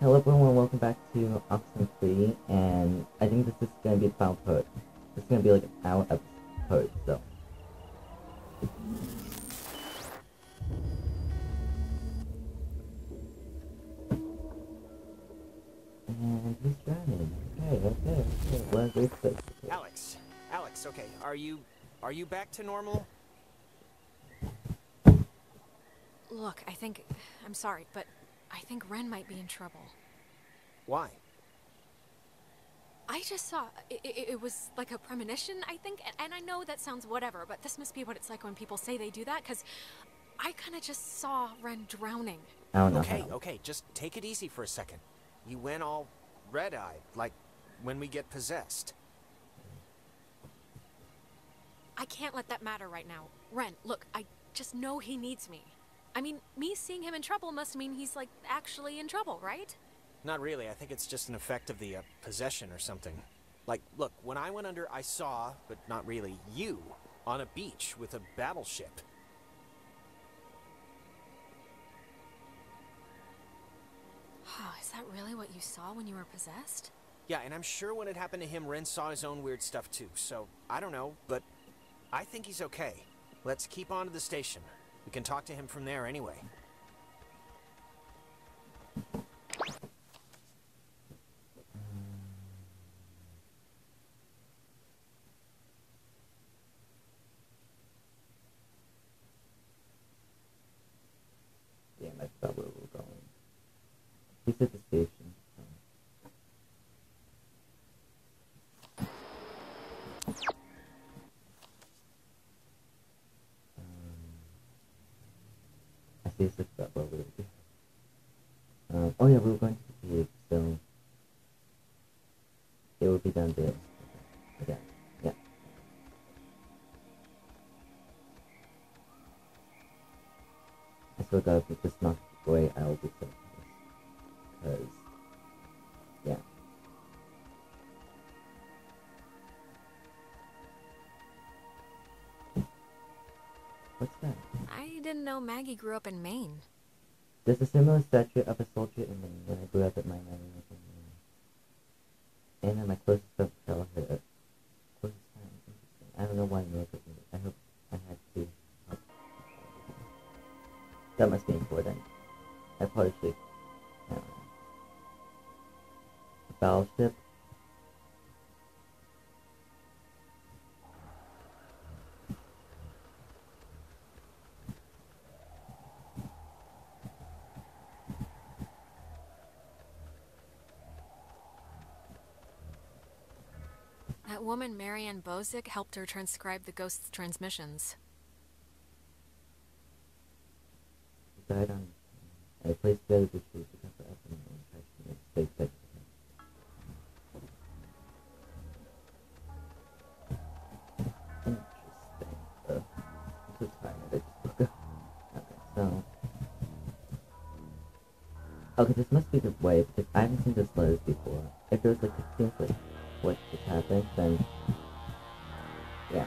Hello everyone, welcome back to Oxen 3, and I think this is gonna be the final part. This is gonna be like an hour episode, so. And he's drowning. Okay, okay, okay. What a great place. Alex, Alex, okay, are you, are you back to normal? Look, I think. I'm sorry, but I think Ren might be in trouble. Why? I just saw. It, it, it was like a premonition, I think, and, and I know that sounds whatever, but this must be what it's like when people say they do that, because I kind of just saw Ren drowning. Oh, I don't Okay, how. okay, just take it easy for a second. You went all red-eyed, like when we get possessed. I can't let that matter right now. Ren, look, I just know he needs me. I mean, me seeing him in trouble must mean he's, like, actually in trouble, right? Not really, I think it's just an effect of the uh, possession or something. Like, look, when I went under, I saw, but not really, you on a beach with a battleship. Oh, is that really what you saw when you were possessed? Yeah, and I'm sure when it happened to him, Ren saw his own weird stuff too. So, I don't know, but I think he's okay. Let's keep on to the station. We can talk to him from there anyway. I still gotta put this not away, I will be so Because, yeah. What's that? I didn't know Maggie grew up in Maine. There's a similar statue of a soldier in Maine when I grew up at my nanny was in Maine. And then my closest friend childhood. Closest friend. I don't know why I wrote it. That must be important. I probably should. I battleship. That woman, Marianne Bozick, helped her transcribe the ghost's transmissions. She died on. I placed together the truth because of my own passion and stay fixed. Interesting. Uh, this is up. Okay, so. Okay, this must be the way because I haven't seen this letters before. If there's like a seems what just happened, then yeah.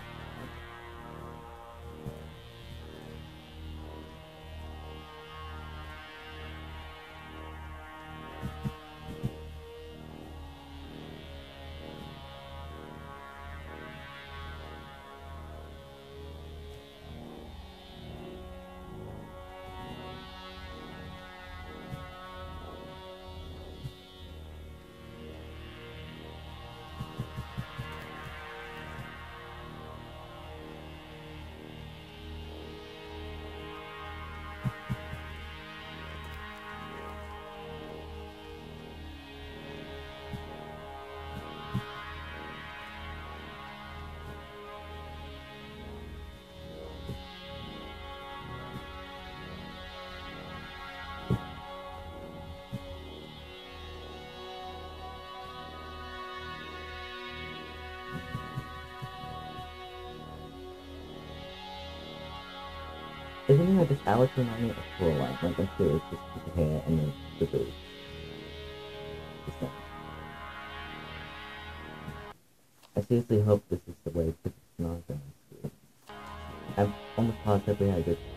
Isn't it like this Alex remind me of Coraline? Like I'm sure it's just of hair and then the boobs. Just saying. I seriously hope this is the way because it's not going to. I'm almost positively I did. Oh,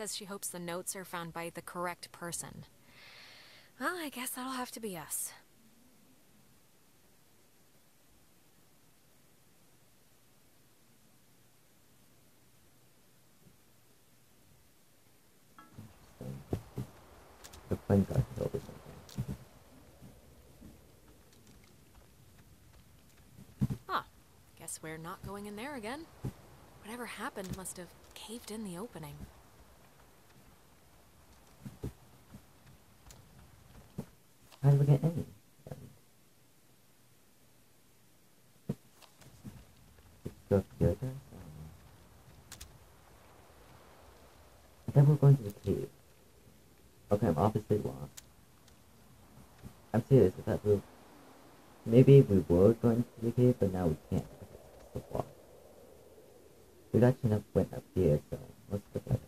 says she hopes the notes are found by the correct person. Well, I guess that'll have to be us. The plane got killed or something. Huh. Guess we're not going in there again. Whatever happened must have caved in the opening. How did we get in? Go up here, guys? I thought we were going to the cave. Okay, I'm obviously lost. I'm serious, I thought we Maybe we were going to the cave, but now we can't because it's so blocked. We actually enough went up here, so let's go back.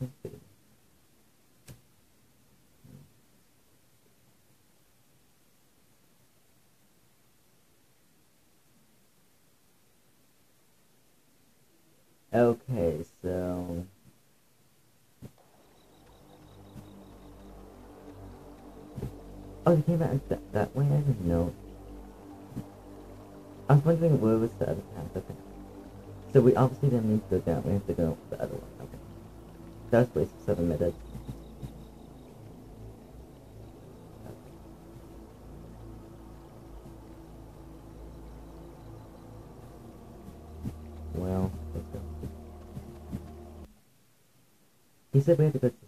Oxford City. Okay, so Oh, they came out that, that way? I didn't know. I was wondering where was the other path. Okay. So we obviously didn't need to go down. We have to go the other one. Okay. That was wasted seven minutes. He said we had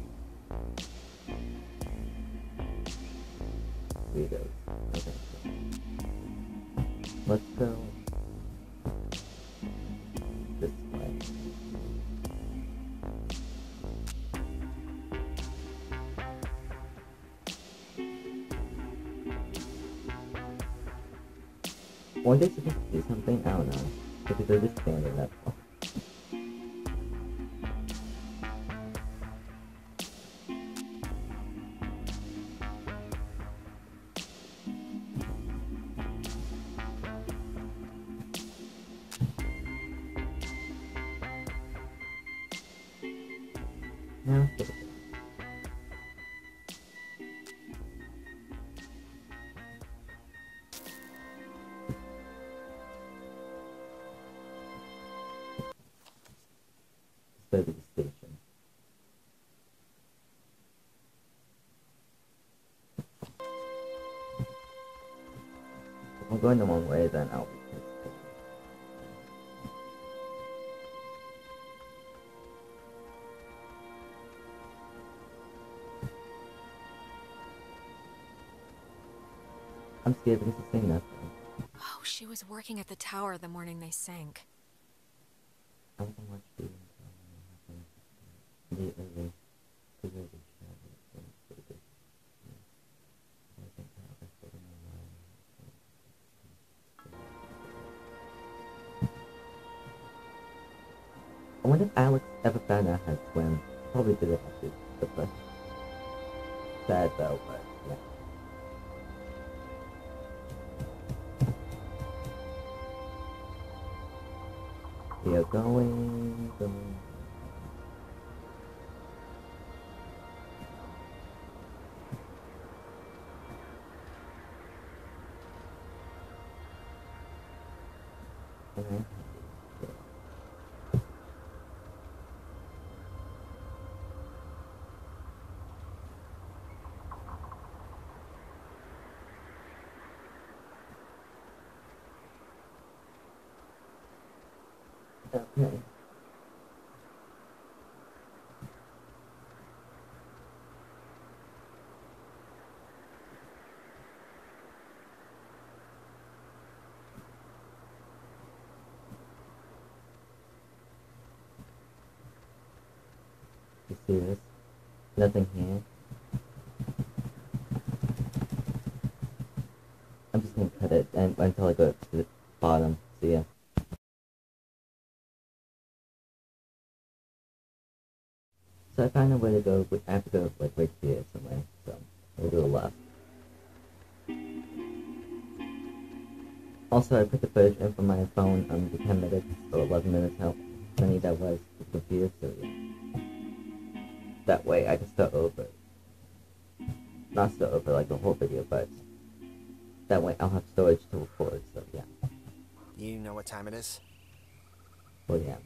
To do something? I don't know. Because they're just standing up. Going the wrong way, then I'll be. I'm scared because it's saying nothing. Oh, she was working at the tower the morning they sank. We are going, Okay. You see this? Nothing here. I'm just gonna cut it and until I go to the bottom. So yeah. Also, I put the footage in from my phone um the 10 minutes or 11 minutes how many that was the confused. So yeah. That way I can start over. Not start over like the whole video, but that way I'll have storage to record. So yeah. You know what time it is? Well yeah.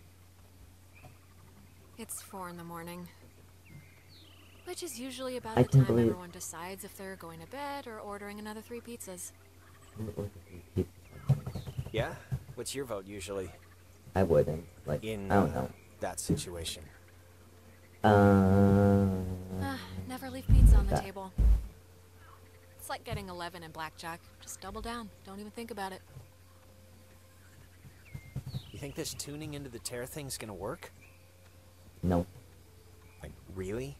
It's four in the morning. Which is usually about I the time believe- everyone decides if they're going to bed or ordering another three pizzas. Yeah? What's your vote usually I wouldn't like. in I don't uh, know. that situation? Uh, Ah, never leave pizza on the that- table. It's like getting 11 in blackjack. Just double down. Don't even think about it. You think this tuning into the tear thing's gonna work? no. Like, really?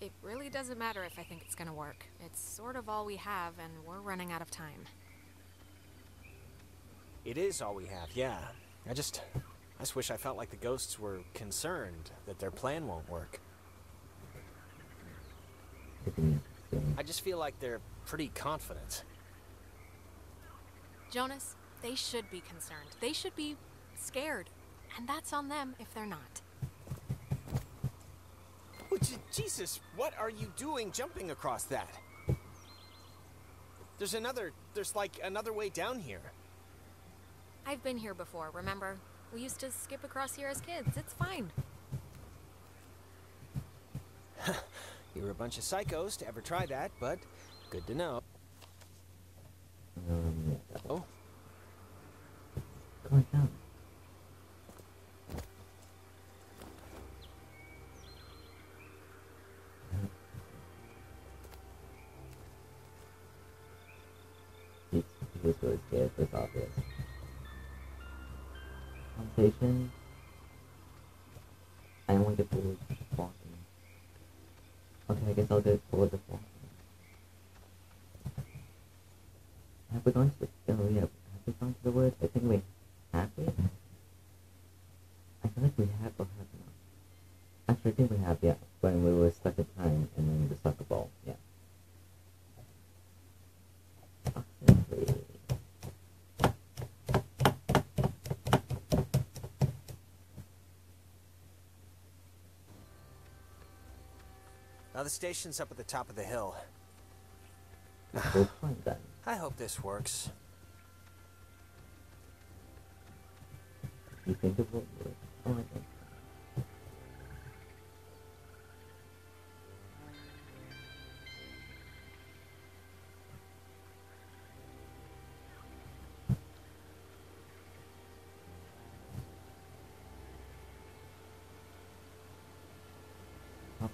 It really doesn't matter if I think it's gonna work. It's sort of all we have, and we're running out of time. It is all we have, yeah. I just. I just wish I felt like the ghosts were concerned that their plan won't work. I just feel like they're pretty confident. Jonas, they should be concerned. They should be scared. And that's on them if they're not. Oh, Jesus, what are you doing jumping across that? There's another. There's like another way down here. I've been here before, remember? We used to skip across here as kids. It's fine. You're a bunch of psychos to ever try that, but good to know. Um. Oh, Go on I think we have, yeah. When we were stuck in time and then the soccer ball, yeah. Now the station's up at the top of the hill. Let's find them. I hope this works. You think it will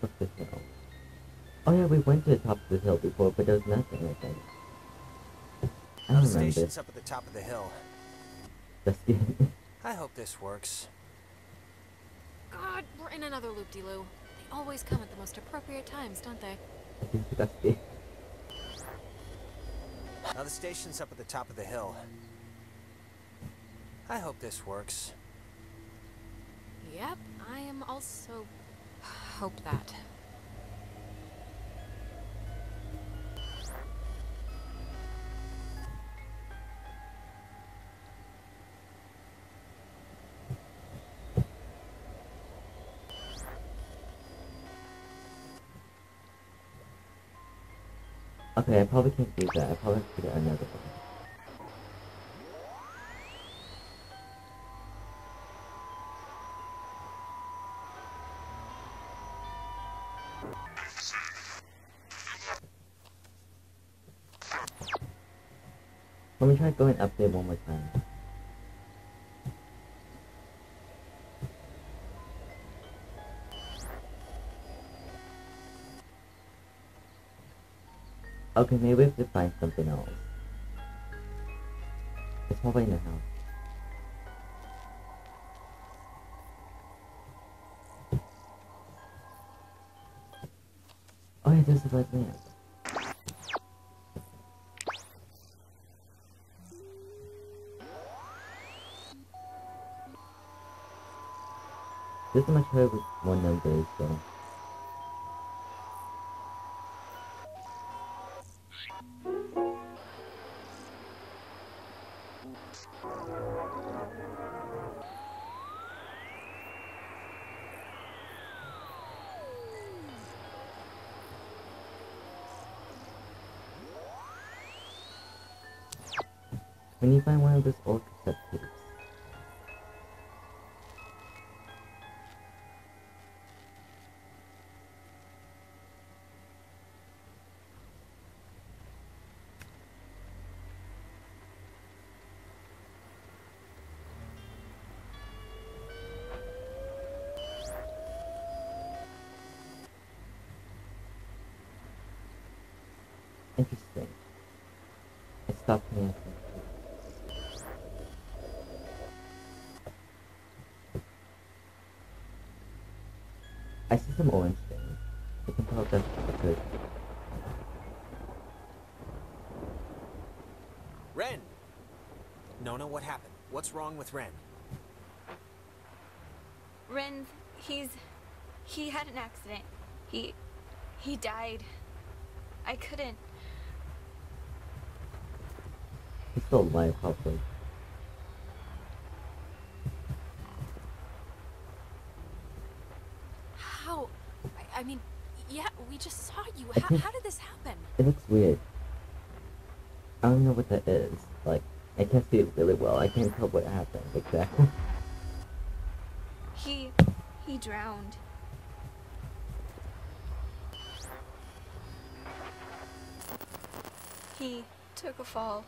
Top of the hill. Oh yeah, we went to the top of the hill before, but there was nothing, I think. I don't the remember. station's up at the top of the hill. That's good. I hope this works. God, we're in another loop-de-loo. They always come at the most appropriate times, don't they? That's good. Now the station's up at the top of the hill. I hope this works. Yep, I am also. Hope that. Okay, I probably can't do that. I probably have to get another one. Try going up there one more time. Okay, maybe we have to find something else. It's probably in the house. Oh yeah, there's a red lamp. This is much harder with one numbers though. When you find one of those old cassette tapes. I see some orange things. I can tell that's because Ren! Nona, what happened? What's wrong with Ren? Ren, he's. He had an accident. He. He died. I couldn't. he's still alive, hopefully. How? I, I mean, yeah, we just saw you. How, how did this happen? It looks weird. I don't know what that is. Like, I can't see it really well. I can't tell what happened exactly. He. He drowned. He took a fall.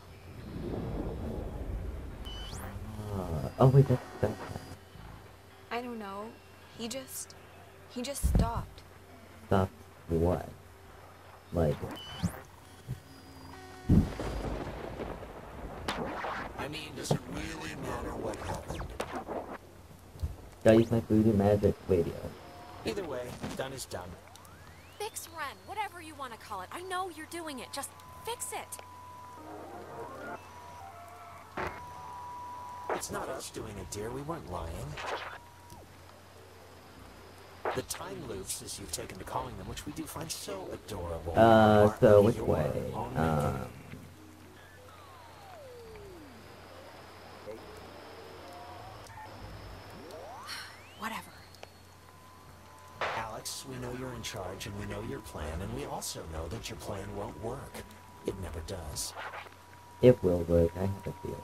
Uh, oh wait, that's that. I don't know. He just. He just stopped. Stop what? Like, I mean, does it really matter what happened? gotta use my voodoo magic radio. Either way, done is done. Fix Ren, whatever you want to call it. I know you're doing it. Just fix it. It's not us doing it, dear. We weren't lying. The time loops, as you've taken to calling them, which we do find so adorable. Uh, so which way? Um. Whatever. Alex, we know you're in charge and we know your plan, and we also know that your plan won't work. It never does. it will work. I have a feeling.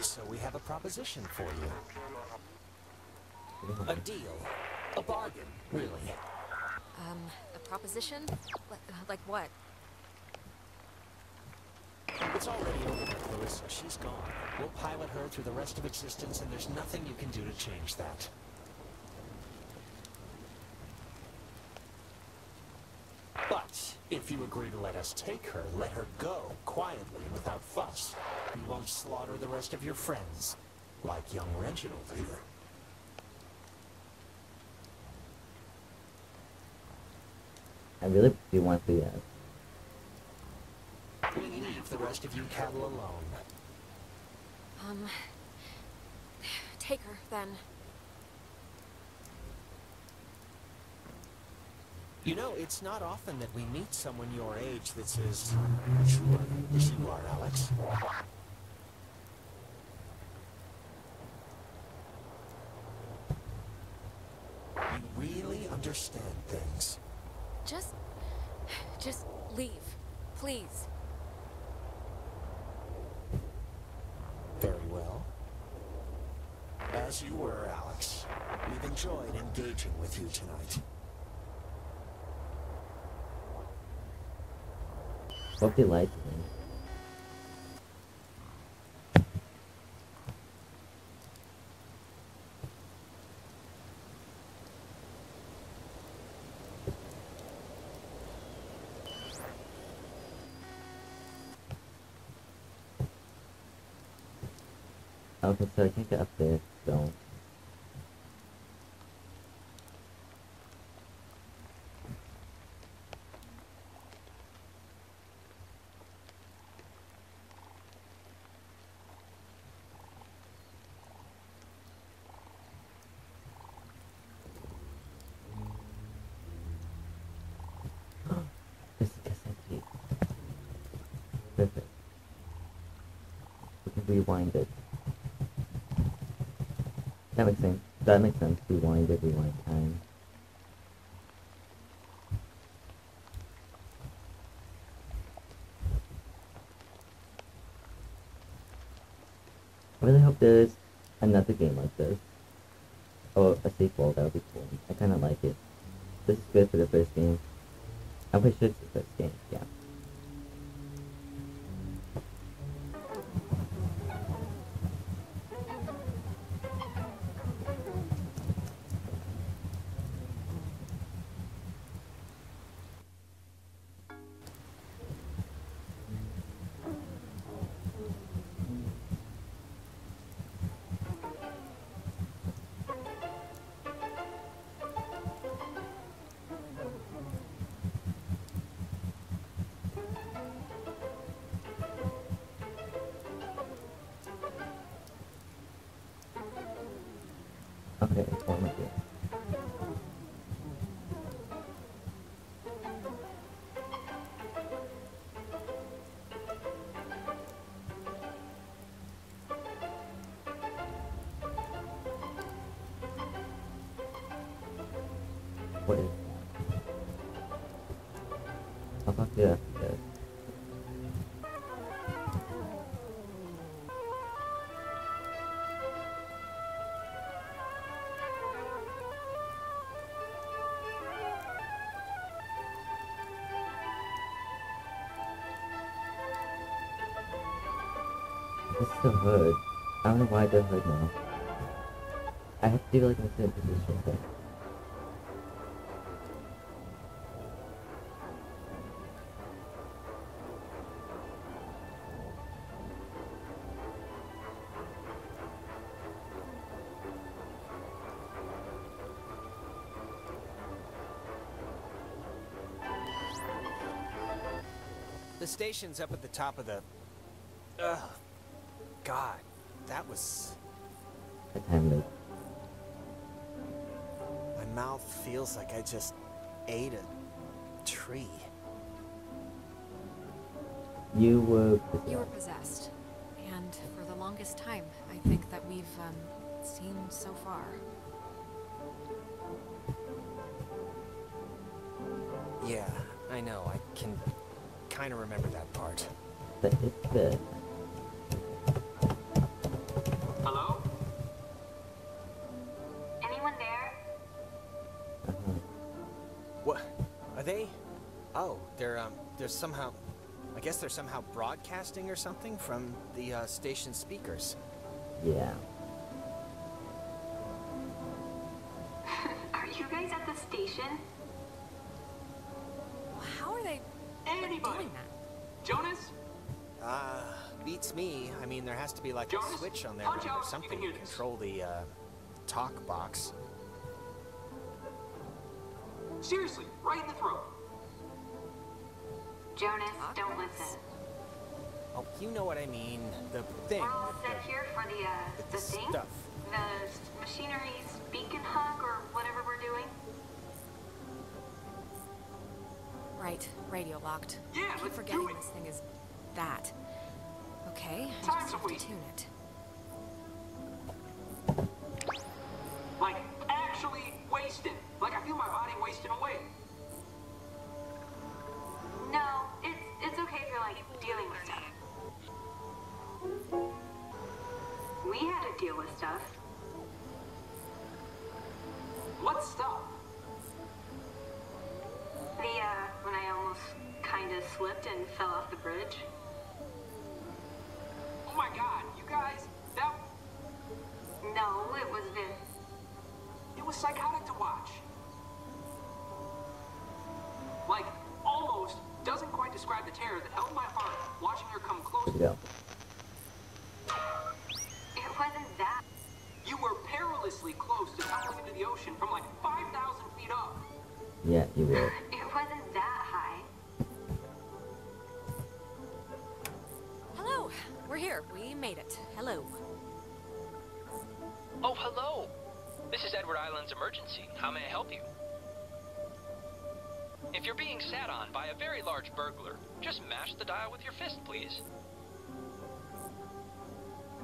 So we have a proposition for you. A deal. A bargain, really. Um, a proposition? Like, like what? It's already over with, Louis. She's gone. We'll pilot her through the rest of existence, and there's nothing you can do to change that. But if you agree to let us take her, let her go quietly without fuss. You won't slaughter the rest of your friends, like young Reginald here. I really do want to do that. Leave the rest of you cattle alone. Um, take her, then. You know, it's not often that we meet someone your age that says, Sure, yes you are, Alex. You really understand things. Just. Just leave. Please. Very well. As you were, Alex. We've enjoyed engaging with you tonight. Hope they like me. Okay, so I can't get up there, so... Rewind it. That makes sense. That makes sense. Rewind it, rewind time. Is the hood. I don't know why the hood now. I have to do like in the same position thing. The station's up at the top of the... Ugh. God, that was... A time loop. My mouth feels like I just ate a tree. You were You were possessed. possessed. And for the longest time, I think that we've, um, seen so far. Yeah, I know. I can kind of remember that part. But it's good. Somehow. I guess they're somehow broadcasting or something from the uh, station speakers. Yeah. Are you guys at the station? How are they Anybody? doing that? Jonas? Uh, beats me. I mean, there has to be like a Jonas, switch on there or out you something to control the uh, talk box. Seriously, right in the throat. Jonas, don't listen. Oh, you know what I mean. The thing. We're all set the, here for the, uh, the the thing? stuff the machinery's beacon hug or whatever we're doing. Right, radio locked. Yeah, I keep let's forgetting do it. this thing is that. Okay, I Time just to have to wait. tune it. Like, actually wasted. Like, I feel my body wasting away. Off being sat on by a very large burglar, just mash the dial with your fist, please.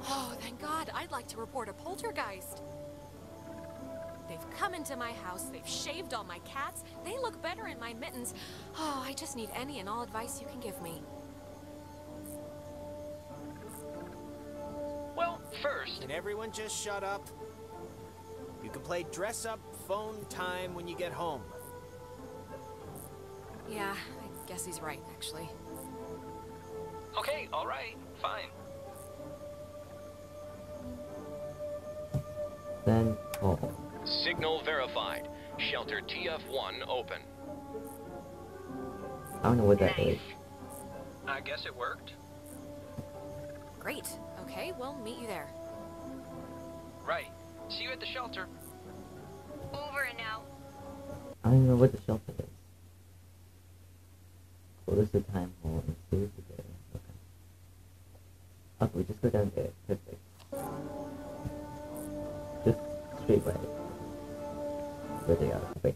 Oh, thank God. I'd like to report a poltergeist. They've come into my house, they've shaved all my cats, they look better in my mittens. Oh, I just need any and all advice you can give me. Well, first, Can everyone just shut up? You can play dress up phone time when you get home. Yeah, I guess he's right, actually. okay, all right, fine. Then oh. Signal verified. Shelter TF1 open. I don't know what that is. I guess it worked. Great. Okay, we'll meet you there. Right. See you at the shelter. Over and out. I don't even know what the shelter is. Close the time hole and if it's there. Okay. Okay, we just go down there. Perfect. Just straight right. There they are. Wait.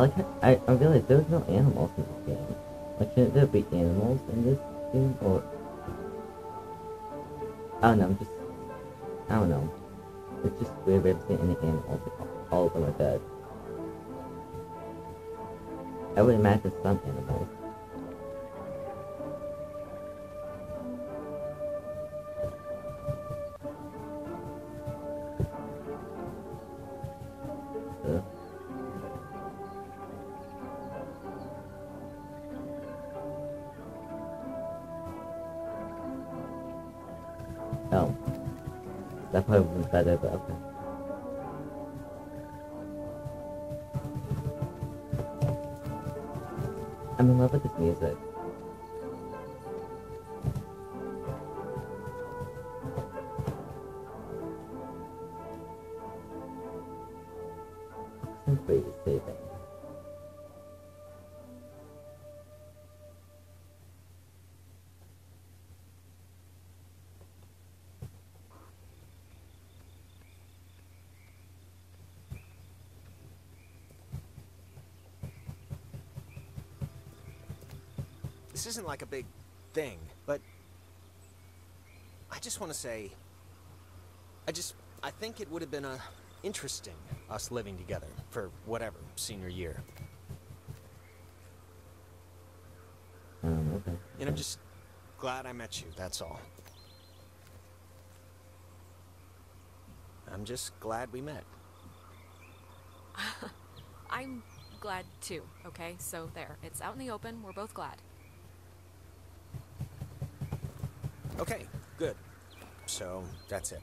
Like I, I realized there was no animals in this game. Like, shouldn't there be animals in this game? Or. I don't know, I'm just. I don't know. It's just weird we haven't seen any animals. All them are dead. I would imagine some animals. Isn't like a big thing, but I just want to say I just I think it would have been uh, interesting us living together for whatever senior year. And I'm just glad I met you, that's all. I'm just glad we met. I'm glad too, okay? So there, it's out in the open. We're both glad. Okay, good. So, that's it.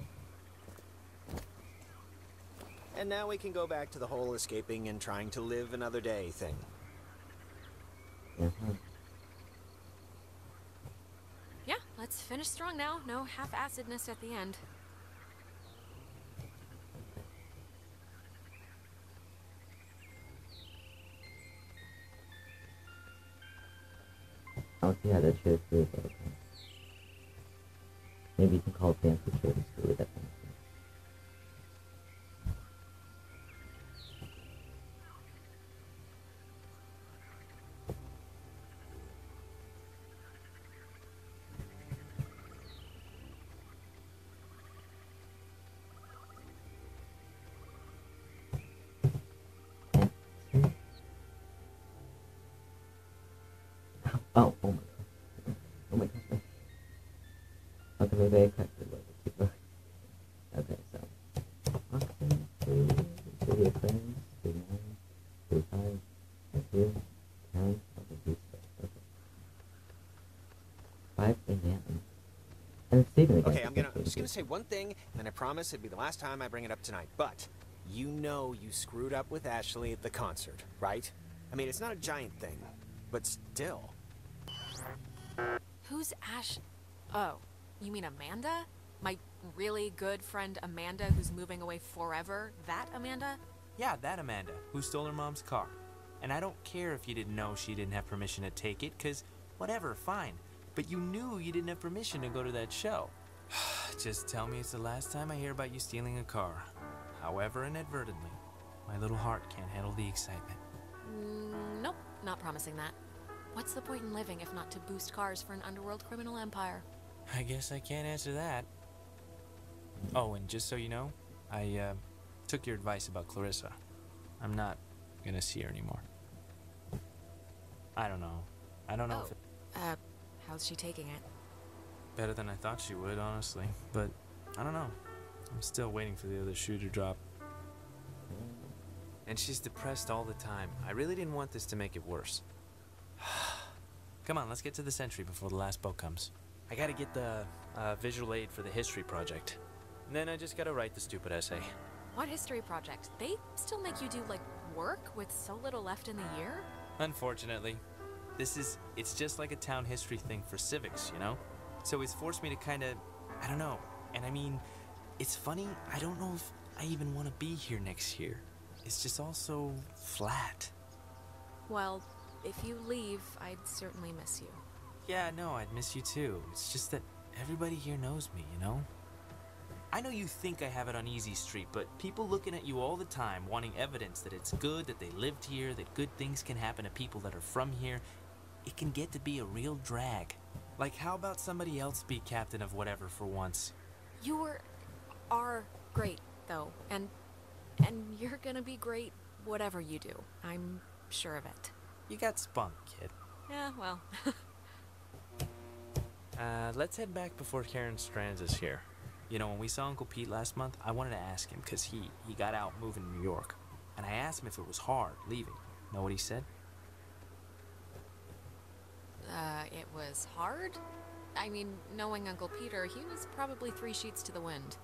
And now we can go back to the whole escaping and trying to live another day thing. Mm-hmm. Yeah, let's finish strong now. No half-acidness at the end. I'll see how that Maybe you can call chair to screw with that. Okay, I'm gonna, I'm just gonna say one thing, and then I promise it'd be the last time I bring it up tonight. But, you know you screwed up with Ashley at the concert, right? I mean, it's not a giant thing, but still. Who's Ash? Oh, you mean Amanda? My really good friend Amanda who's moving away forever? That Amanda? Yeah, that Amanda, who stole her mom's car. And I don't care if you didn't know she didn't have permission to take it, because whatever, fine. But you knew you didn't have permission to go to that show. Just tell me it's the last time I hear about you stealing a car. However, inadvertently. My little heart can't handle the excitement. Mm, nope, not promising that. What's the point in living if not to boost cars for an underworld criminal empire? I guess I can't answer that. Oh, and just so you know, I uh, took your advice about Clarissa. I'm not gonna see her anymore. I don't know. I don't know if Oh. it Uh, how's she taking it? better than I thought she would, honestly. But I don't know. I'm still waiting for the other shoe to drop. And she's depressed all the time. I really didn't want this to make it worse. Come on, let's get to the century before the last boat comes. I gotta get the uh, visual aid for the history project. And then I just gotta write the stupid essay. What history project? They still make you do, like, work with so little left in the year? Unfortunately, this is, it's just like a town history thing for civics, you know? So it's forced me to kind of, I don't know. And I mean, it's funny, I don't know if I even want to be here next year. It's just all so flat. Well, if you leave, I'd certainly miss you. Yeah, no, I'd miss you too. It's just that everybody here knows me, you know? I know you think I have it on Easy Street, but people looking at you all the time, wanting evidence that it's good, that they lived here, that good things can happen to people that are from here, it can get to be a real drag. Like, how about somebody else be captain of whatever for once? You were, are great, though, and, and you're gonna be great whatever you do. I'm sure of it. You got spunk, kid. Yeah, well, Uh, let's head back before Karen Strands is here. You know, when we saw Uncle Pete last month, I wanted to ask him because he, he got out moving to New York. And I asked him if it was hard leaving. Know what he said? Uh, it was hard. I mean, knowing Uncle Peter, he was probably three sheets to the wind.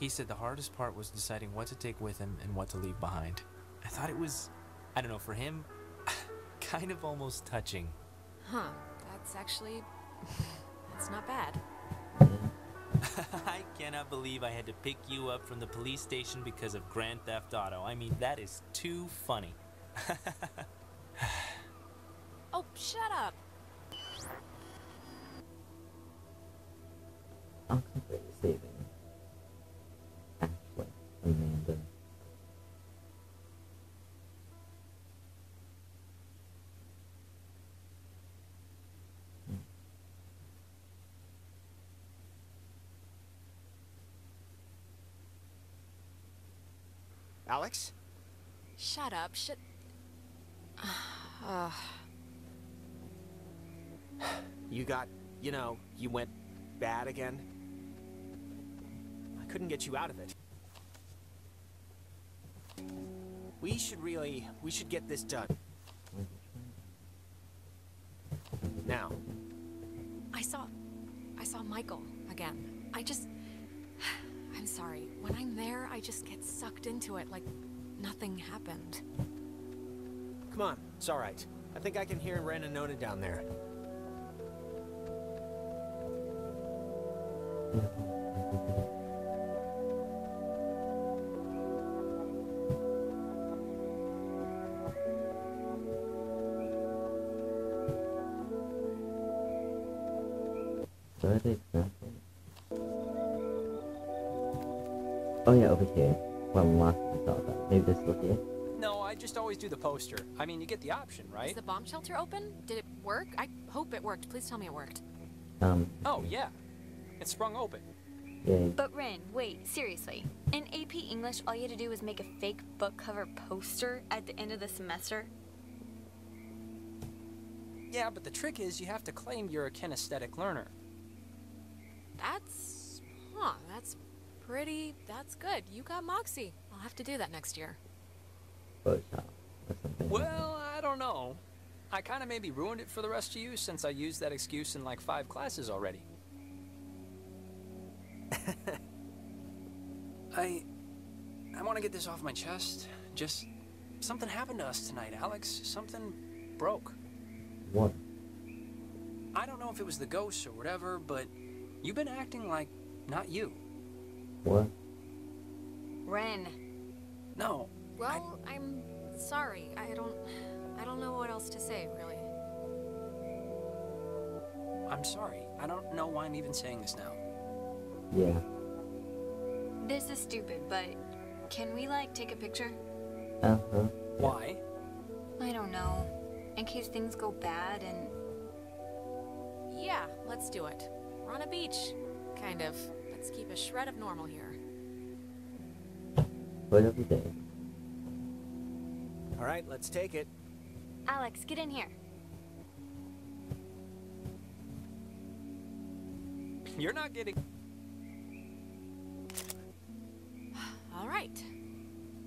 He said the hardest part was deciding what to take with him and what to leave behind. I thought it was, I don't know, for him, kind of almost touching. Huh, that's actually, that's not bad. I cannot believe I had to pick you up from the police station because of Grand Theft Auto. I mean, that is too funny. Shut up! I'll complete saving. Ashley, Amanda. Alex? Shut up, shut. Ugh. You got, you know, you went bad again? I couldn't get you out of it. We should really, we should get this done. Now. I saw. I saw Michael again. I just. I'm sorry. When I'm there, I just get sucked into it like nothing happened. Come on, it's all right. I think I can hear Ren and Nona down there. Oh yeah, over here. Well, last I saw that. Maybe this look here. No, I just always do the poster. I mean, you get the option, right? Is right? the bomb shelter open? Did it work? I hope it worked. Please tell me it worked. Um, Oh, yeah. It sprung open. yeah. But Ren, wait, seriously. In AP English, all you had to do was make a fake book cover poster at the end of the semester? Yeah, but the trick is you have to claim you're a kinesthetic learner. That's. Huh, that's pretty. That's good. You got Moxie. I'll have to do that next year. Photoshop or something. Well, I don't know. I kind of maybe ruined it for the rest of you since I used that excuse in like five classes already. I. I want to get this off my chest. Just. Something happened to us tonight, Alex. Something broke. What? I don't know if it was the ghosts or whatever, but you've been acting like not you. What? Ren, No. Well, I'm sorry. I don't. I don't know what else to say, really. I'm sorry. I don't know why I'm even saying this now. Yeah. this is stupid, but can we, like, take a picture? Uh huh. Why? I don't know. In case things go bad and. Yeah, let's do it. We're on a beach. Kind of. Let's keep a shred of normal here. Photo of the day. All right, let's take it. Alex, get in here. You're not getting.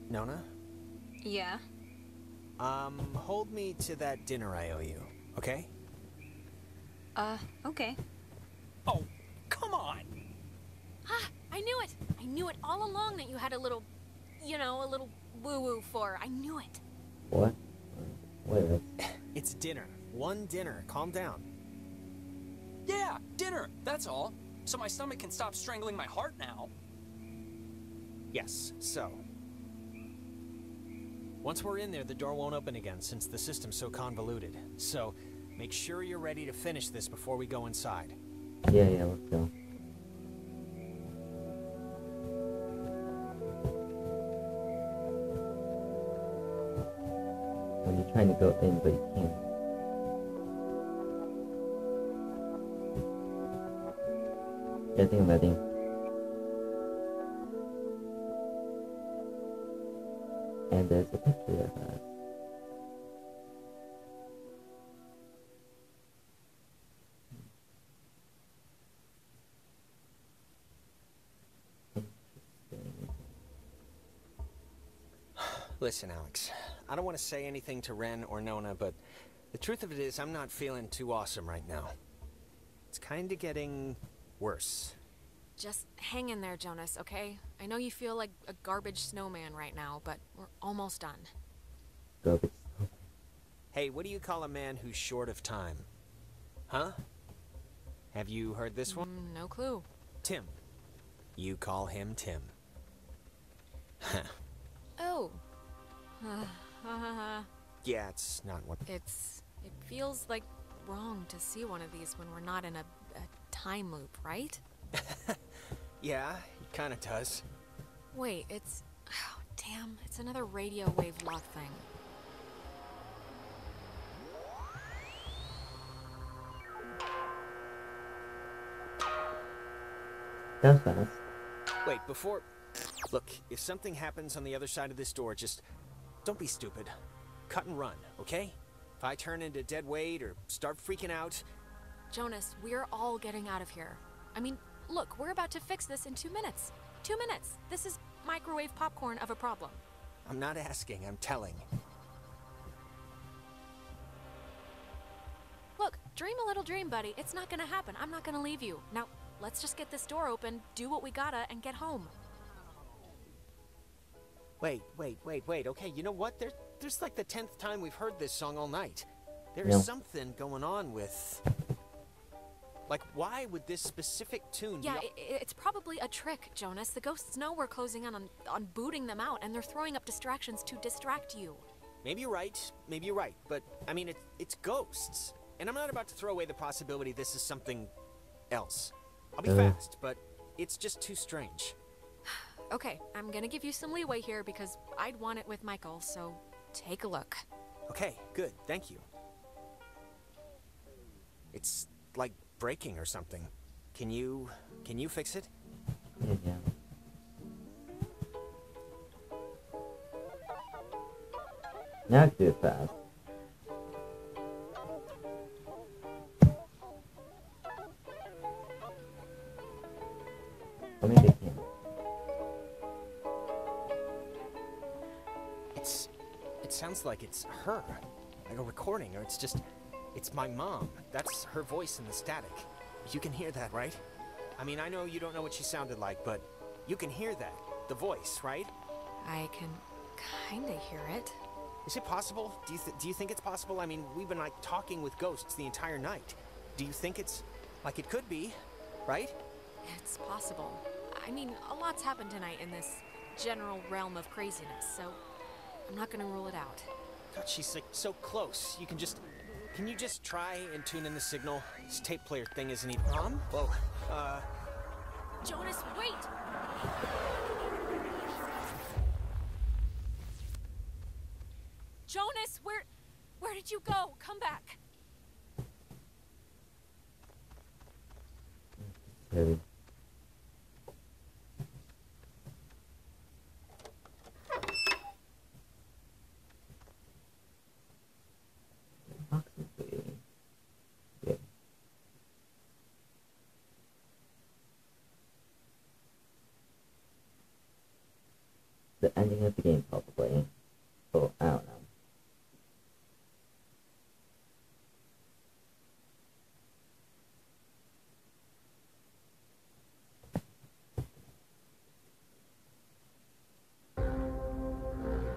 Nona, Yeah? um, hold me to that dinner I owe you, okay? Uh, okay. Oh, come on. Ah, I knew it. I knew it all along that you had a little, you know, a little woo-woo for. I knew it. What? Wait, that's It's dinner. One dinner. Calm down. Yeah, dinner. That's all. So my stomach can stop strangling my heart now. Yes, so. Once we're in there, the door won't open again since the system's so convoluted. So, make sure you're ready to finish this before we go inside. yeah, yeah. Let's go. When you're trying to go in, but you can't. Yeah, I think I'm ready. And there's a picture of us. Listen, Alex, I don't want to say anything to Ren or Nona, but the truth of it is I'm not feeling too awesome right now. It's kind of getting worse. Just hang in there, Jonas, okay? I know you feel like a garbage snowman right now, but we're almost done. Garbage. Hey, what do you call a man who's short of time? Huh? Have you heard this one? Mm, no clue. Tim. You call him Tim. Oh. yeah, it's not what. it's. It feels like wrong to see one of these when we're not in a, a time loop, right? Yeah, it kind of does. Wait, it's. Oh, damn, it's another radio wave lock thing. That was fast. Wait, before. Look, if something happens on the other side of this door, just don't be stupid. Cut and run, okay? If I turn into dead weight or start freaking out, Jonas, we're all getting out of here. I mean, look, we're about to fix this in two minutes. Two minutes. This is microwave popcorn of a problem. I'm not asking, I'm telling. Look, dream a little dream, buddy. It's not gonna happen. I'm not gonna leave you. Now, Let's just get this door open, do what we gotta, and get home. Wait, wait, wait, wait. Okay, you know what? There's there's like the tenth time we've heard this song all night. There's No. something going on with. Like, why would this specific tune Yeah, be? i i- it's probably a trick, Jonas. The ghosts know we're closing in on, on booting them out, and they're throwing up distractions to distract you. Maybe you're right. Maybe you're right. But I mean, it's it's ghosts, and I'm not about to throw away the possibility this is something else. I'll be Uh. fast, but it's just too strange. Okay, I'm gonna give you some leeway here because I'd want it with Michael, so take a look. Okay, good. Thank you. It's like breaking or something. Can you can you fix it? Yeah, yeah. Now I can do it fast. Or maybe I can. It's it sounds like it's her. Like a recording or it's just it's my mom. That's her voice in the static. You can hear that, right? I mean, I know you don't know what she sounded like, but you can hear that. The voice, right? I can kinda hear it. Is it possible? Do you th- do you think it's possible? I mean, we've been like talking with ghosts the entire night. Do you think it's like it could be, right? It's possible. I mean, a lot's happened tonight in this general realm of craziness, so I'm not gonna rule it out. God, she's like so close. You can just can you just try and tune in the signal? This tape player thing isn't even. Mom? Whoa. Uh. Jonas, wait! Jonas, where where did you go? Come back. Heavy. Approximately. Yeah. Of the game, probably. Oh, I don't know.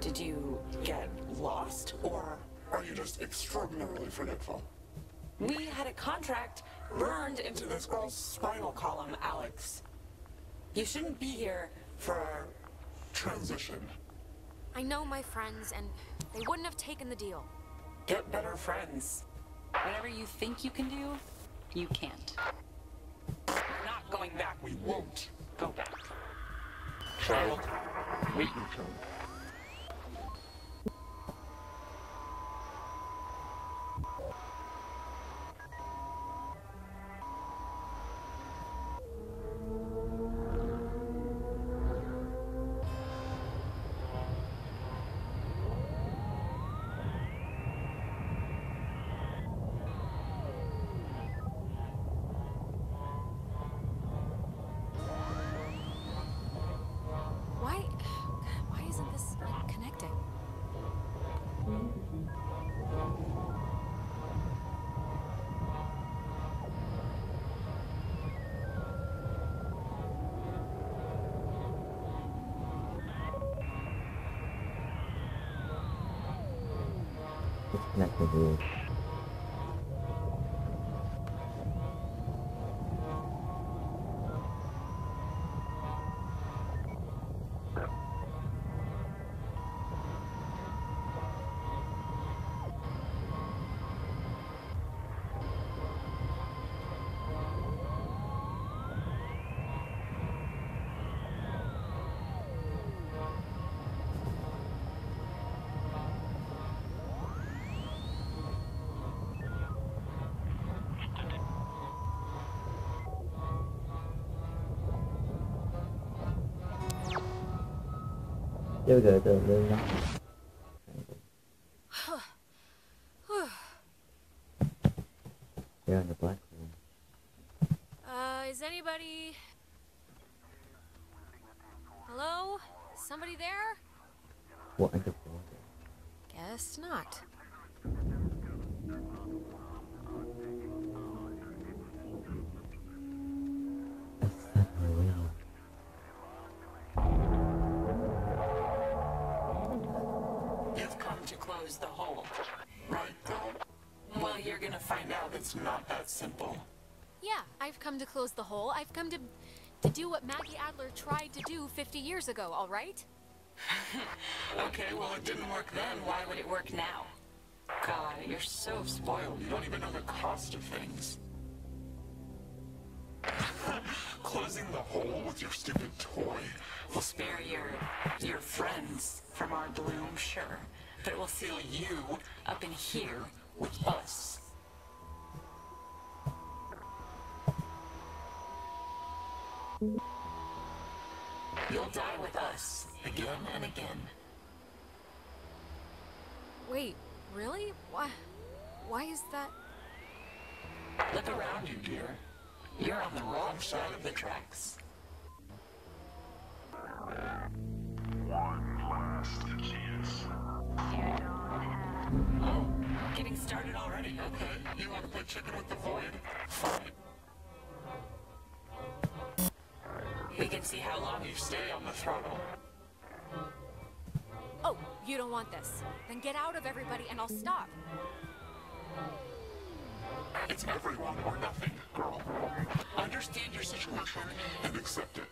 Did you get lost, or Are you just extraordinarily forgetful? we had a contract burned into this girl's spinal column, Alex? You shouldn't be here for Transition. I know my friends, and they wouldn't have taken the deal. get better friends. Whatever you think you can do, you can't. We're not going back. We won't. Go back. Child, wait your There we go, the little They're on the black room. Uh, is anybody Hello? Somebody there? What under water? Guess not. the hole. Right. Well, you're gonna find out it's not that simple. Yeah, I've come to close the hole. I've come to, to do what Maggie Adler tried to do 50 years ago, all right? okay, well, it didn't work then. Why would it work now? God, you're so spoiled. You don't even know the cost of things. Closing the hole with your stupid toy will spare your... your friends from our bloom, sure. But it will seal you up in here with us. You'll die with us, again and again. Wait, really? Why why is that? Look around you, dear. You're on the wrong side of the tracks. One last chance. Oh, getting started already. Okay, you want to play chicken with the void? Fine. We can see how long you stay on the throttle. Oh, you don't want this. Then get out of everybody and I'll stop. It's everyone or nothing, girl. Understand your situation and accept it.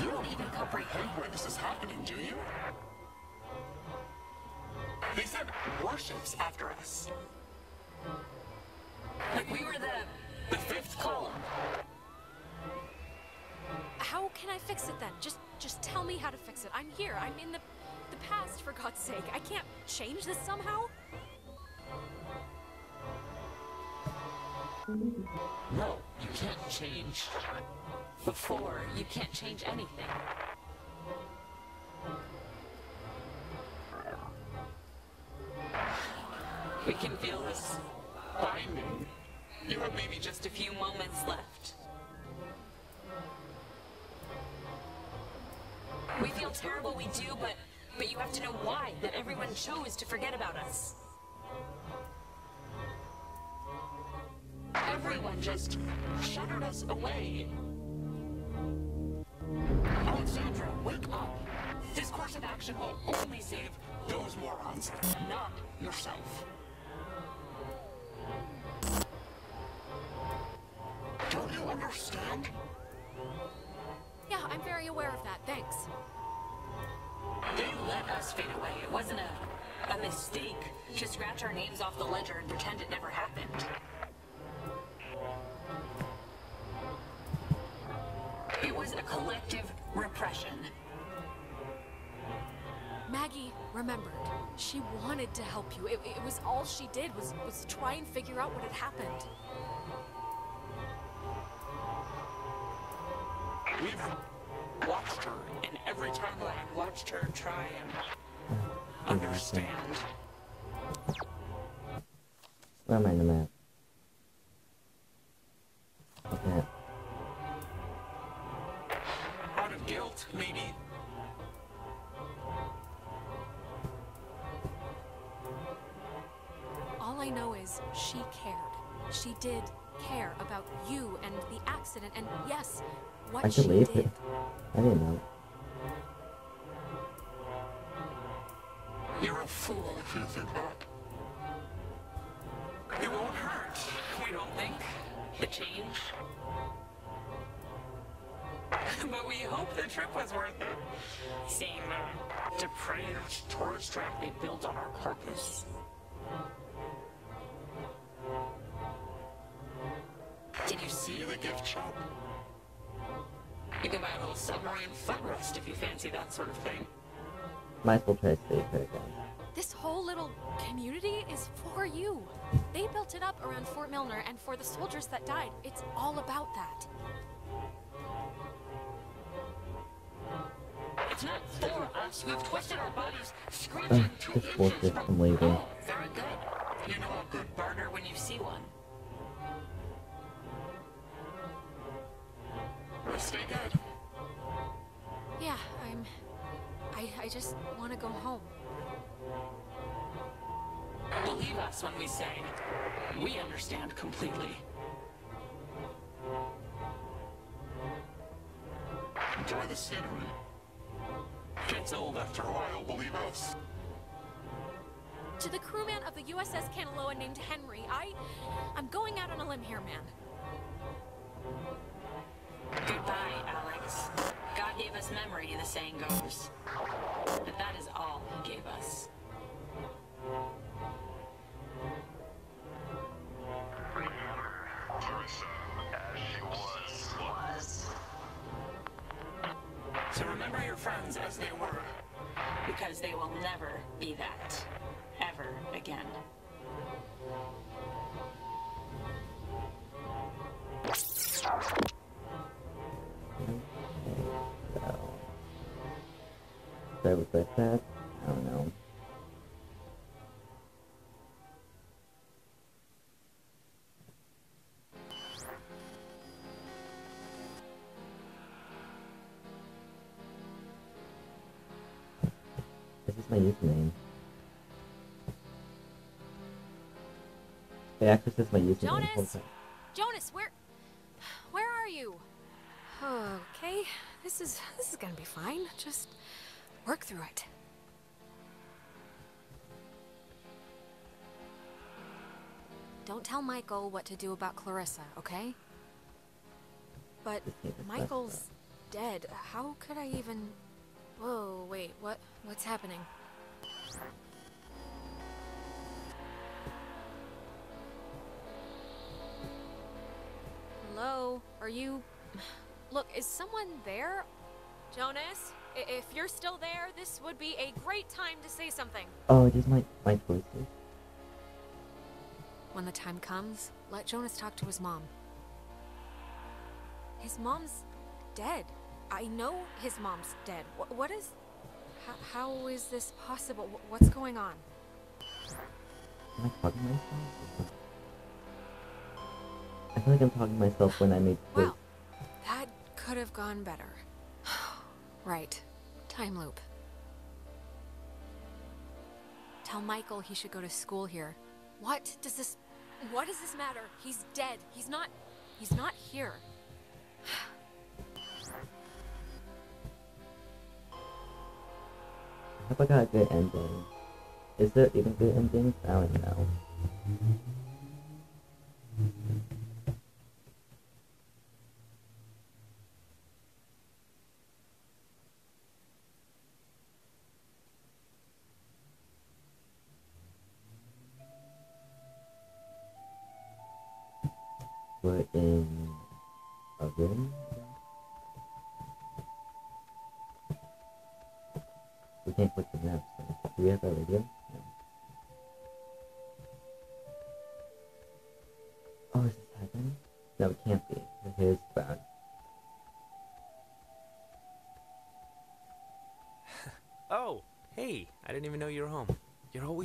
You don't even comprehend Why this is happening, do you? They said warships after us. Like we were the the fifth column. How can I fix it then? Just just tell me how to fix it. I'm here. I'm in the the past for God's sake. I can't change this somehow? No, can't change. Before, you can't change anything. We can feel this binding. You have maybe just a few moments left. We feel terrible, we do, but but you have to know why that everyone chose to forget about us. Everyone just shuttered us away. Alexandra, wake up. This course of action will only save those morons, not yourself. Don't you understand? Yeah, I'm very aware of that. Thanks. They let us fade away. It wasn't a, a mistake to scratch our names off the ledger and pretend it never happened. Collective repression. Maggie remembered. She wanted to help you. It, it was all she did was, was try and figure out what had happened. We've watched her, and every time I've watched her try and understand. Where am I in the map? Carcass. Did you see the gift shop? You can buy a little submarine fun footrest if you fancy that sort of thing. Might as well try to save her again. This whole little community is for you. They built it up around Fort Milner and for the soldiers that died. It's all about that. For us. We've twisted our bodies, Ugh, screeching ah, two this inches bullshit. from I'm. Oh, very good. You know a good barter when you see one. Stay good. Yeah, I'm. I, I just want to go home. Believe us when we say we understand completely. Enjoy the scenery. Gets old after a while, believe us. To the crewman of the USS Kanaloa named Henry, I. I'm going out on a limb here, man. Goodbye, Alex. God gave us memory, the saying goes. But that is all he gave us. Remember, So as they were. Because they will never be that. Ever again. With like that, The actress is my username. the Jonas! time. Jonas, where. Where are you? Okay, this is this is gonna be fine. Just work through it. Don't tell Michael what to do about Clarissa, okay? But Just need to press Michael's dead. How could I even? Whoa, wait, what? What's happening? Are you. Look, is someone there? Jonas? If you're still there, this would be a great time to say something. Oh, it is my my choices. When the time comes, let Jonas talk to his mom. His mom's dead. I know his mom's dead. Wh- what is. H- how is this possible? What's going on? Am I talking myself? I feel like I'm talking to myself when I make. Wow, that could have gone better. right. Time loop. Tell Michael he should go to school here. What does this what does this matter? He's dead. He's not he's not here. I hope I got a good ending. Is there even good endings? I don't know.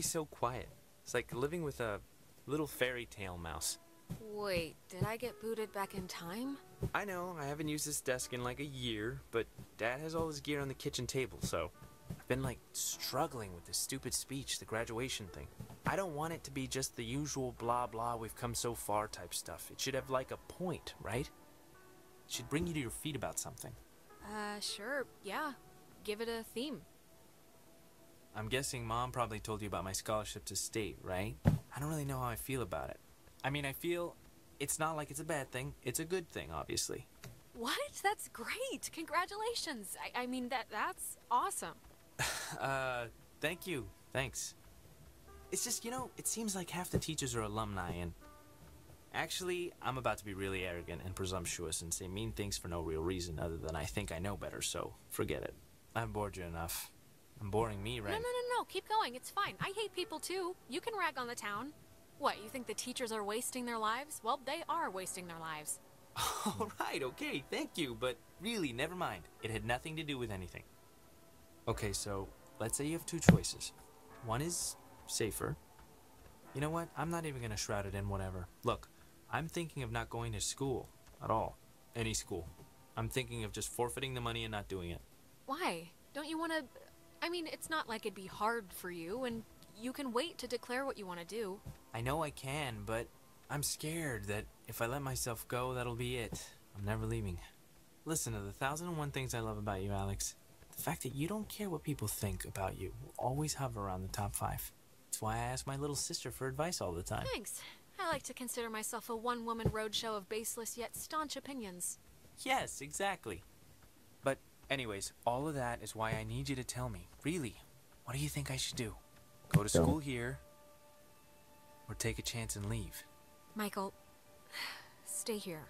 So quiet. It's like living with a little fairy tale mouse. Wait, did I get booted back in time? I know, I haven't used this desk in like a year, but Dad has all his gear on the kitchen table, so I've been like struggling with this stupid speech, the graduation thing. I don't want it to be just the usual blah blah, we've come so far type stuff. It should have like a point, right? It should bring you to your feet about something. Uh, sure. Yeah. Give it a theme. I'm guessing mom probably told you about my scholarship to state, right? I don't really know how I feel about it. I mean, I feel it's not like it's a bad thing. It's a good thing, obviously. What? That's great. Congratulations. I, I mean that that's awesome. Uh, thank you. Thanks. It's just, you know, it seems like half the teachers are alumni and Actually, I'm about to be really arrogant and presumptuous and say mean things for no real reason other than I think I know better, so forget it. I've bored you enough. I'm boring me, right? No, no, no, no. Keep going. It's fine. I hate people too. You can rag on the town. What, you think the teachers are wasting their lives? Well, they are wasting their lives. All right, okay, thank you, but really, never mind. It had nothing to do with anything. Okay, so let's say you have two choices. One is safer. You know what? I'm not even gonna shroud it in whatever. Look, I'm thinking of not going to school at all. Any school. I'm thinking of just forfeiting the money and not doing it. Why? Don't you want to. I mean, it's not like it'd be hard for you, and you can wait to declare what you want to do. I know I can, but I'm scared that if I let myself go, that'll be it. I'm never leaving. Listen to the thousand and one things I love about you, Alex. The fact that you don't care what people think about you will always hover around the top five. That's why I ask my little sister for advice all the time. Thanks. I like to consider myself a one-woman roadshow of baseless yet staunch opinions. Yes, exactly. But, anyways, all of that is why I need you to tell me. Really, what do you think I should do? Go to school here, or take a chance and leave? Michael, stay here.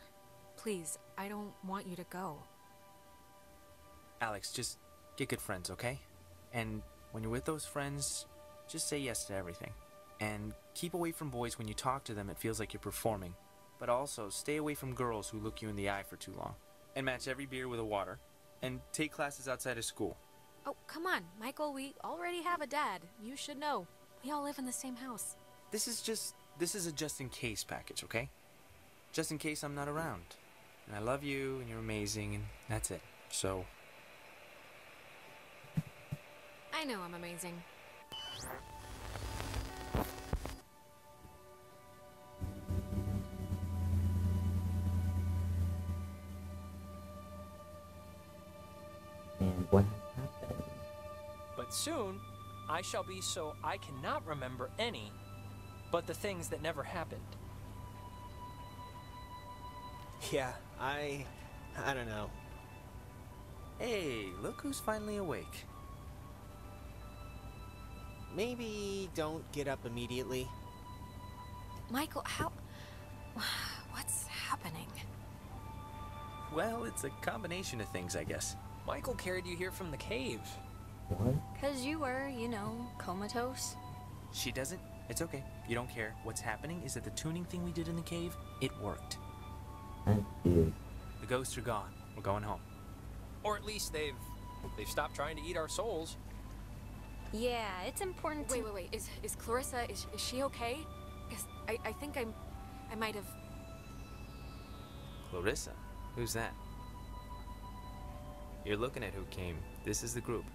Please, I don't want you to go. Alex, just get good friends, okay? And when you're with those friends, just say yes to everything. And keep away from boys when you talk to them, it feels like you're performing. But also, stay away from girls who look you in the eye for too long. And match every beer with a water. And take classes outside of school. Oh, come on, Michael, we already have a dad. You should know. We all live in the same house. This is just, this is a just in case package, okay? Just in case I'm not around. And I love you, and you're amazing, and that's it. So, I know I'm amazing. Soon, I shall be so I cannot remember any but the things that never happened. Yeah, I. I don't know. hey, look who's finally awake. Maybe don't get up immediately. Michael, how. What's happening? Well, it's a combination of things, I guess. Michael carried you here from the cave. What? Because you were, you know, comatose. She doesn't? It's okay. You don't care. What's happening is that the tuning thing we did in the cave, it worked. I'm confused. The ghosts are gone. We're going home. Or at least they've they've stopped trying to eat our souls. Yeah, it's important to. Wait, wait, wait. Is is Clarissa? Is, is she okay? Because I, I think I'm, I might have. Clarissa? Who's that? You're looking at who came. This is the group.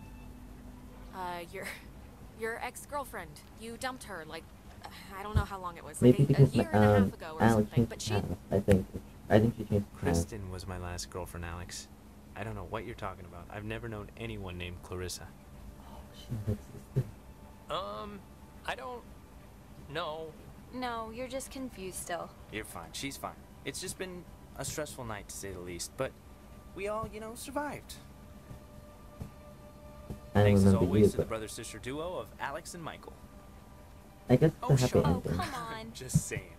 Uh, your, your ex-girlfriend. You dumped her like, I don't know how long it was. Like Maybe a, because a year my, and a um, half ago or Alex something. But she. plans. I think. I think she changed. Kristen was my last girlfriend, Alex. I don't know what you're talking about. I've never known anyone named Clarissa. She existed. Um, I don't know. No, you're just confused still. You're fine. She's fine. It's just been a stressful night, to say the least. But we all, you know, survived. I don't Thanks as remember you, always to the brother-sister duo of Alex and Michael. I guess it's Oh, happy sure. Oh, come on. Just saying.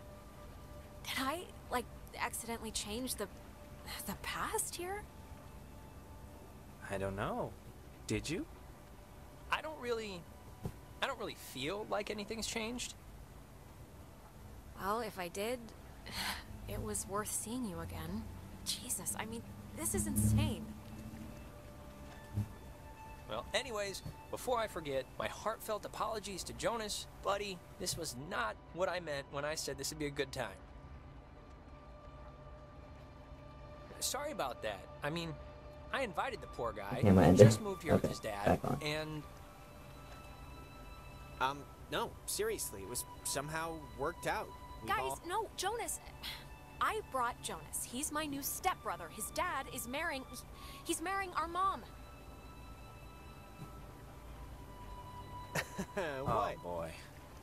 Did I like accidentally change the, the past here? I don't know. Did you? I don't really I don't really feel like anything's changed. Well, if I did, it was worth seeing you again. Jesus, I mean, this is insane. Well, anyways, before I forget, my heartfelt apologies to Jonas. Buddy, this was not what I meant when I said this would be a good time. Sorry about that. I mean, I invited the poor guy. Okay, am I He just moved here with his dad, and Um, no, seriously, it was somehow worked out. We've Guys, all- no, Jonas. I brought Jonas. He's my new stepbrother. His dad is marrying. He's marrying our mom. Oh, what? Oh boy.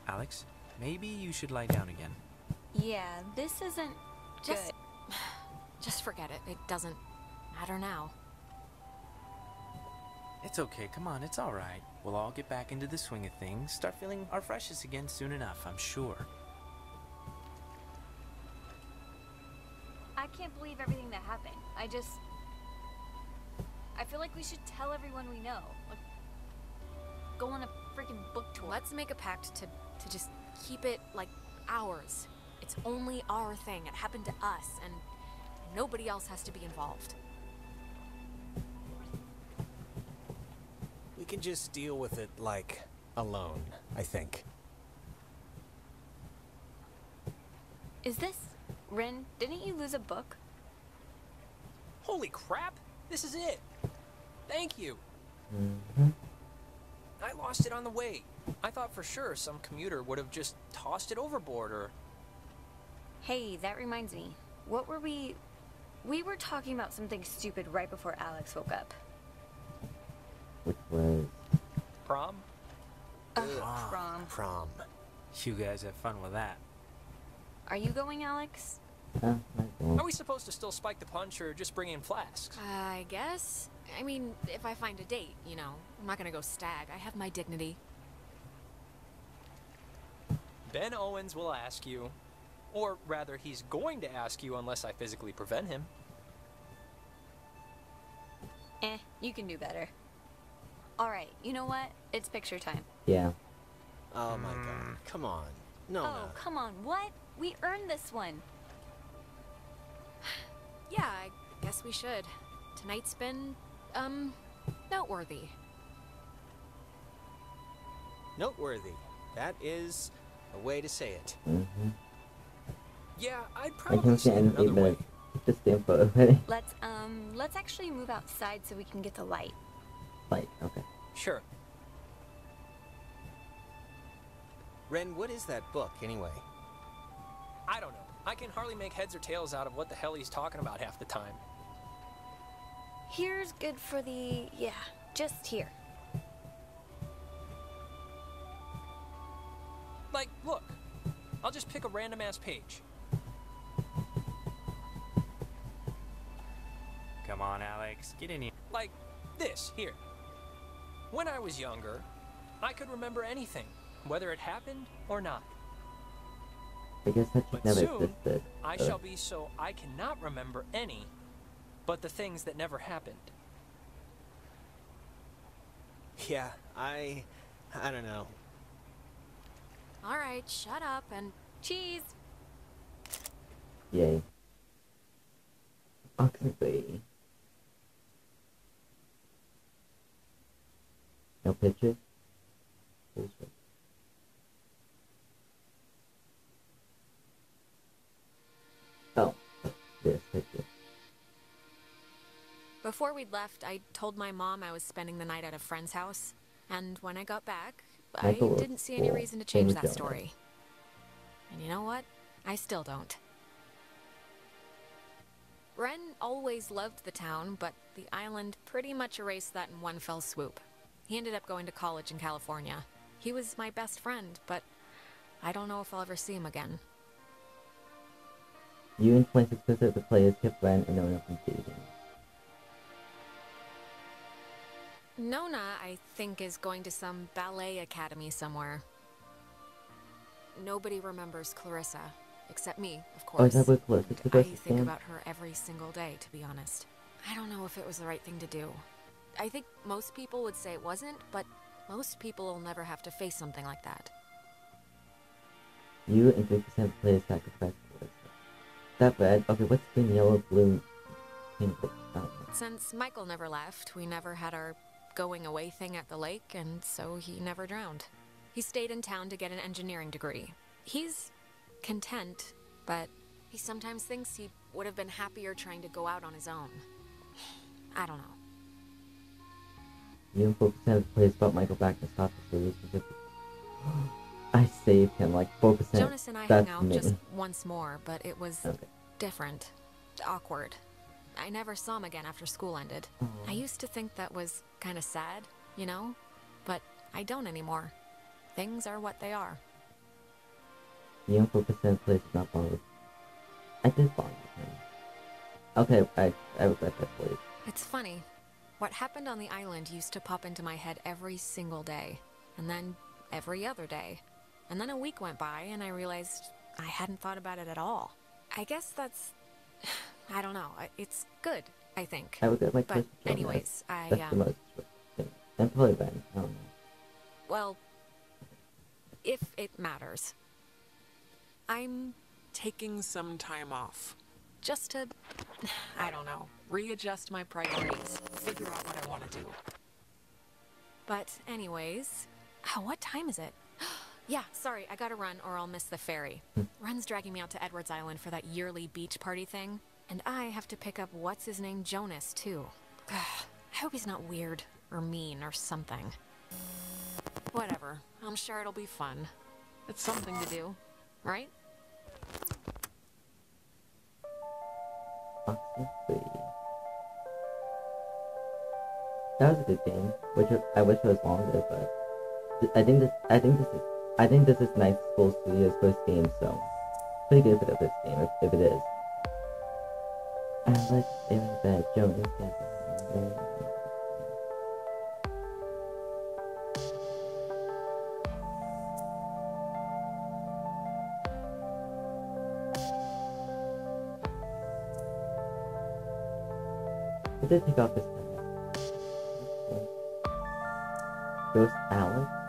Alex, maybe you should lie down again. Yeah, this isn't Just, good. just forget it. It doesn't matter now. It's okay, come on, it's alright. We'll all get back into the swing of things, start feeling our freshest again soon enough, I'm sure. I can't believe everything that happened. I just. I feel like we should tell everyone we know. Like, go on a freaking book tour. Let's make a pact to, to just keep it like ours. It's only our thing. It happened to us, and nobody else has to be involved. We can just deal with it, like, alone, I think. Is this. Ren, didn't you lose a book? holy crap, this is it. Thank you. hmm I lost it on the way. I thought for sure some commuter would have just tossed it overboard or Hey, that reminds me. What were we. We were talking about something stupid right before Alex woke up. Which was prom. Ugh, prom. Prom. You guys have fun with that. Are you going, Alex? Uh, I won't. Are we supposed to still spike the punch or just bring in flasks? I guess. I mean, if I find a date, you know. I'm not gonna go stag. I have my dignity. Ben Owens will ask you. Or rather, he's going to ask you unless I physically prevent him. Eh, you can do better. Alright, you know what? It's picture time. Yeah. Oh my god. Come on. No, oh, come on, what? We earned this one. Yeah, I guess we should. Tonight's been, um, noteworthy. Noteworthy. That is a way to say it. Mm-hmm. Yeah, I'd I probably can say see it in another eight way. Just stand photo ready. Let's, um, let's actually move outside so we can get the light. Light, okay. Sure. Ren, what is that book, anyway? I don't know. I can hardly make heads or tails out of what the hell he's talking about half the time. Here's good for the, yeah, just here. Like, look. I'll just pick a random ass page. Come on, Alex. Get in here. Like this, here. When I was younger, I could remember anything, whether it happened or not. I guess that should But never soon, existed. I so- shall be so I cannot remember any, but the things that never happened. Yeah, I. I don't know. Alright, shut up and cheese. Yay. Oxenfree. No pictures? Bullshit. Oh, this picture. Before we'd left, I told my mom I was spending the night at a friend's house. And when I got back, I didn't see any reason to change that story. And you know what? I still don't. Ren always loved the town, but the island pretty much erased that in one fell swoop. He ended up going to college in California. He was my best friend, but I don't know if I'll ever see him again. You and 26% of the players kept Ren and Nona from dating. Nona, I think, is going to some ballet academy somewhere. Nobody remembers Clarissa, except me, of Oh, course. that what Clarissa I think about her every single day, to be honest. I don't know if it was the right thing to do. I think most people would say it wasn't, but most people will never have to face something like that. You and 3% of the players sacrificed Clarissa. That red? Okay, what's green, yellow, blue, pink? Know. Since Michael never left, we never had our going away thing at the lake, and so he never drowned. He stayed in town to get an engineering degree. He's content, but he sometimes thinks he would have been happier trying to go out on his own. I don't know. You and 4% of the players Michael back to stop this relationship. I saved him, like 4%. Jonas and I That's hung out me. just once more, but it was Okay. different, awkward. I never saw him again after school ended. I used to think that was kind of sad, you know? But I don't anymore. Things are what they are. You and 4% of the players not bond with I did bond with him. Okay, I, I regret that for. It's funny. What happened on the island used to pop into my head every single day, and then every other day. And then a week went by, and I realized I hadn't thought about it at all. I guess that's. I don't know. It's good, I think. I regret my But, anyways, I. That's the Um, most thing. And probably Ben. I don't know. well, if it matters, I'm Taking some time off. just to. I don't know. Readjust my priorities. Figure out what I want to do. But, anyways, oh, what time is it? yeah, sorry, I gotta run or I'll miss the ferry. Ren's dragging me out to Edwards Island for that yearly beach party thing, and I have to pick up what's his name, Jonas, too. I hope he's not weird or mean or something. Whatever, I'm sure it'll be fun. It's something to do, right? That was a good game. Which I wish it was longer, but I think this. I think this is. I think this is Night School Studios' first game, so pretty good for the first game if, if it is. I like it that Jonas has. I did take off this time. Ghost Alex.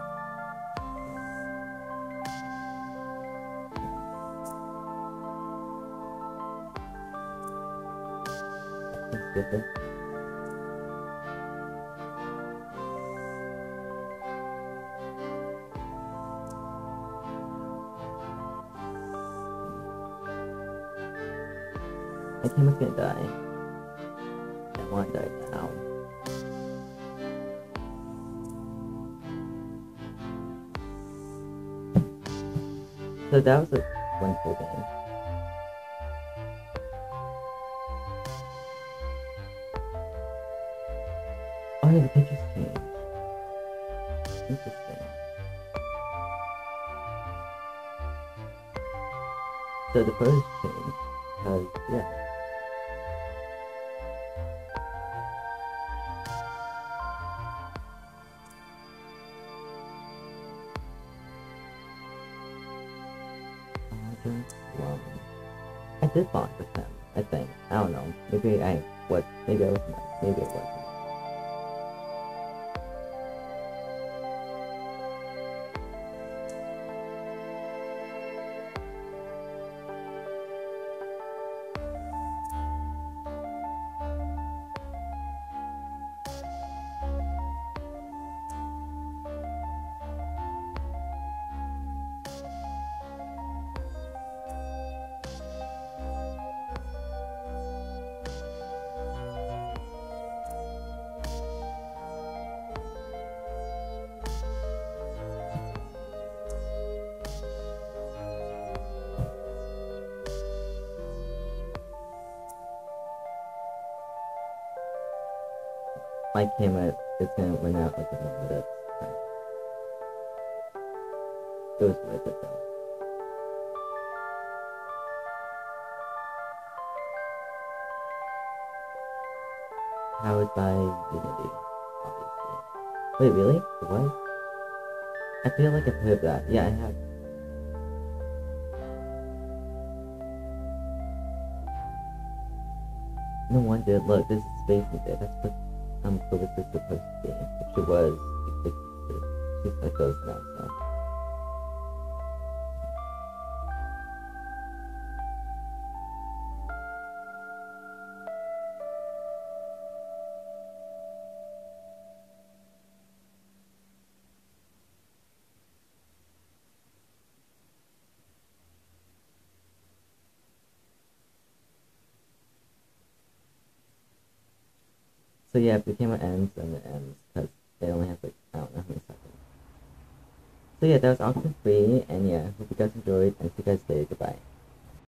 This. I think I'm gonna die. I want to die now. So that was a wonderful game. Did bond with him, I think. I don't know. Maybe I was maybe I wasn't maybe it wasn't. Wonder. Look, this is in there. That's what um is supposed to be. If she was, it, it, she's a ghost now. So So yeah,